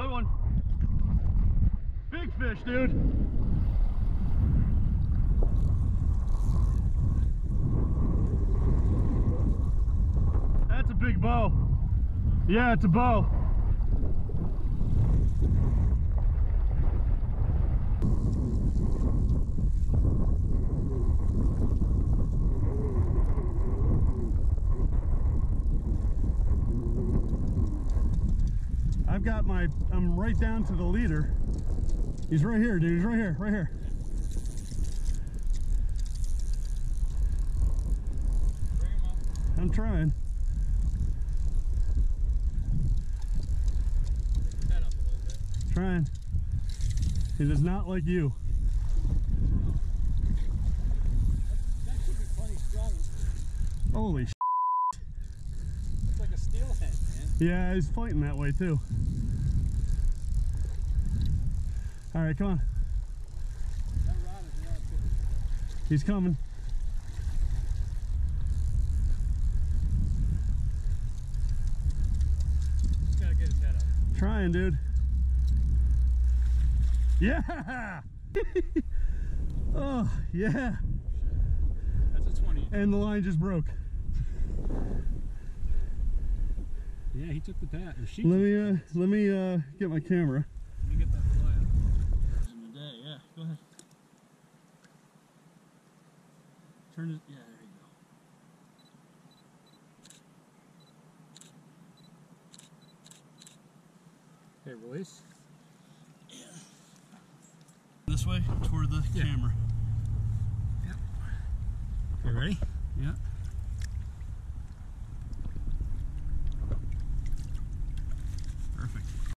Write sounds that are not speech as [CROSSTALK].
Good one. Big fish, dude. That's a big bow. Yeah, it's a bow. I've got my, I'm right down to the leader. He's right here, dude. He's right here, right here. I'm trying. Trying. He does not like you. Holy sh It's like a steelhead, man. Yeah, he's fighting that way too. All right, come on. That rod is not good. He's coming. Just gotta get his head up. Trying, dude. Yeah! [LAUGHS] oh, yeah. That's a 20. And the line just broke. Yeah, he took the bat. The sheet. Let me uh let me uh get my camera. Let me get that fly up. In the day, yeah. Go ahead. Turn it. Yeah, there you go. Okay, release. This way toward the Yeah. camera. Okay, ready? Yeah.